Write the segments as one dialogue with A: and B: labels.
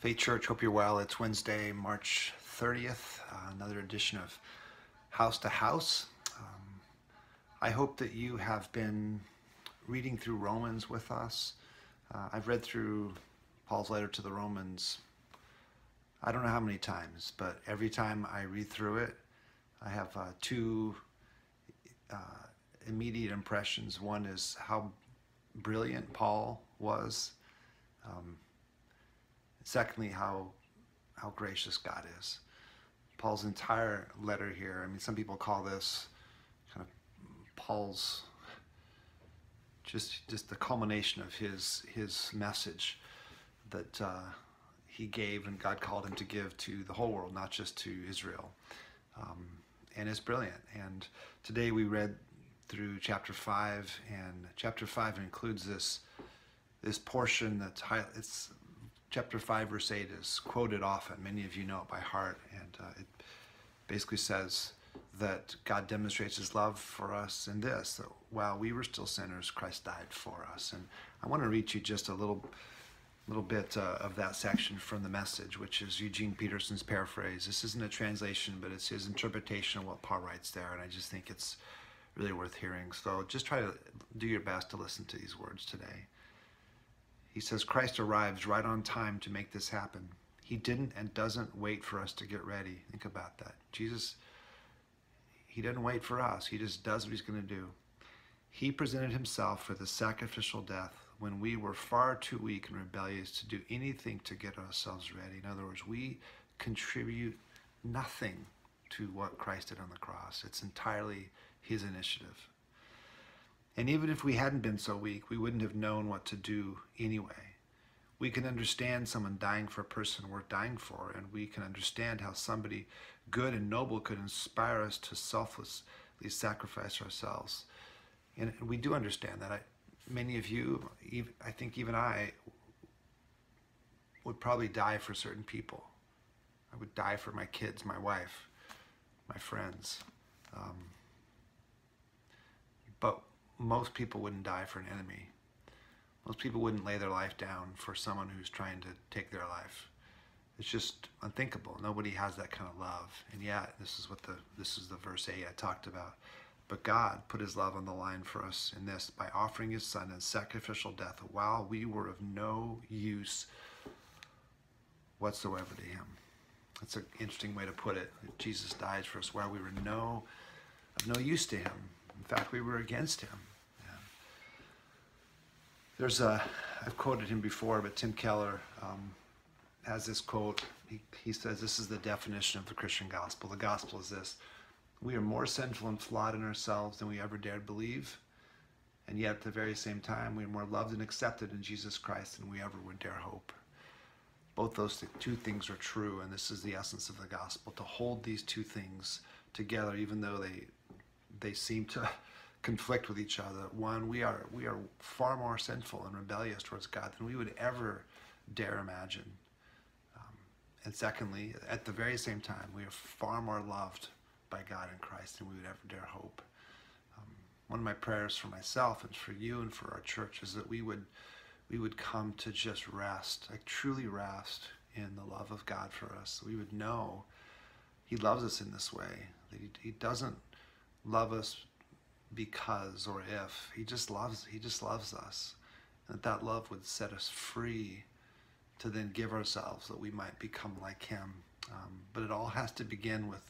A: Faith Church, hope you're well. It's Wednesday, March 30th, uh, another edition of House to House. Um, I hope that you have been reading through Romans with us. Uh, I've read through Paul's letter to the Romans, I don't know how many times, but every time I read through it, I have uh, two uh, immediate impressions. One is how brilliant Paul was. Um, Secondly, how how gracious God is. Paul's entire letter here. I mean, some people call this kind of Paul's just just the culmination of his his message that uh, he gave and God called him to give to the whole world, not just to Israel. Um, and it's brilliant. And today we read through chapter five, and chapter five includes this this portion that's high, it's chapter 5, verse 8 is quoted often. Many of you know it by heart. And uh, it basically says that God demonstrates his love for us in this that while we were still sinners, Christ died for us. And I want to read you just a little little bit uh, of that section from the message, which is Eugene Peterson's paraphrase. This isn't a translation, but it's his interpretation of what Paul writes there, and I just think it's really worth hearing. So just try to do your best to listen to these words today. He says Christ arrives right on time to make this happen. He didn't and doesn't wait for us to get ready. Think about that. Jesus, he didn't wait for us. He just does what he's going to do. He presented himself for the sacrificial death when we were far too weak and rebellious to do anything to get ourselves ready. In other words, we contribute nothing to what Christ did on the cross. It's entirely his initiative. And even if we hadn't been so weak, we wouldn't have known what to do anyway. We can understand someone dying for a person worth dying for, and we can understand how somebody good and noble could inspire us to selflessly sacrifice ourselves. And we do understand that. I, many of you, I think even I, would probably die for certain people. I would die for my kids, my wife, my friends. Um, but most people wouldn't die for an enemy. Most people wouldn't lay their life down for someone who's trying to take their life. It's just unthinkable. Nobody has that kind of love. And yet, this is what the this is the verse 8 I talked about. But God put his love on the line for us in this by offering his son in sacrificial death while we were of no use whatsoever to him. That's an interesting way to put it. Jesus died for us while we were no of no use to him. In fact, we were against him. There's a, I've quoted him before, but Tim Keller um, has this quote. He, he says, This is the definition of the Christian gospel. The gospel is this We are more sinful and flawed in ourselves than we ever dared believe. And yet, at the very same time, we are more loved and accepted in Jesus Christ than we ever would dare hope. Both those two things are true, and this is the essence of the gospel to hold these two things together, even though they, they seem to conflict with each other. One, we are we are far more sinful and rebellious towards God than we would ever dare imagine. Um, and secondly, at the very same time, we are far more loved by God in Christ than we would ever dare hope. Um, one of my prayers for myself and for you and for our church is that we would we would come to just rest, like truly rest in the love of God for us. We would know He loves us in this way. That He, he doesn't love us because or if. He just loves he just loves us. And that that love would set us free to then give ourselves that we might become like him. Um, but it all has to begin with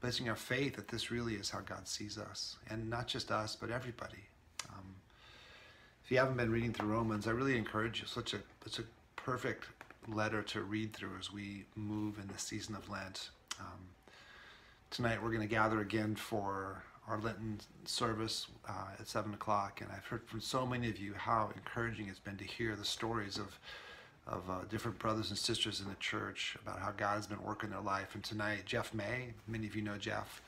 A: placing our faith that this really is how god sees us. And not just us but everybody. Um, if you haven't been reading through romans i really encourage you. Such a it's a perfect letter to read through as we move in the season of lent. Um, tonight we're going to gather again for our Lenten service uh, at 7 o'clock, and I've heard from so many of you how encouraging it's been to hear the stories of, of uh, different brothers and sisters in the church about how God has been working their life. And tonight, Jeff May, many of you know Jeff,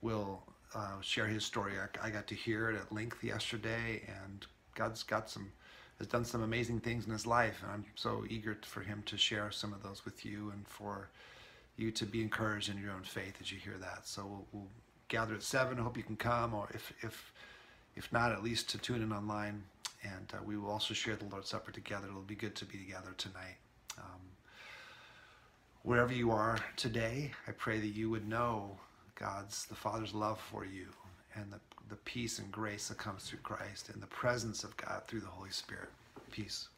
A: will uh, share his story. I, I, got to hear it at length yesterday, and God's got some has done some amazing things in his life, and I'm so eager for him to share some of those with you and for you to be encouraged in your own faith as you hear that. So we'll, we'll gather at 7. I hope you can come, or if, if, if not, at least to tune in online. And uh, we will also share the Lord's Supper together. It'll be good to be together tonight. Um, wherever you are today, I pray that you would know God's, the Father's love for you and the, the peace and grace that comes through Christ and the presence of God through the Holy Spirit. Peace.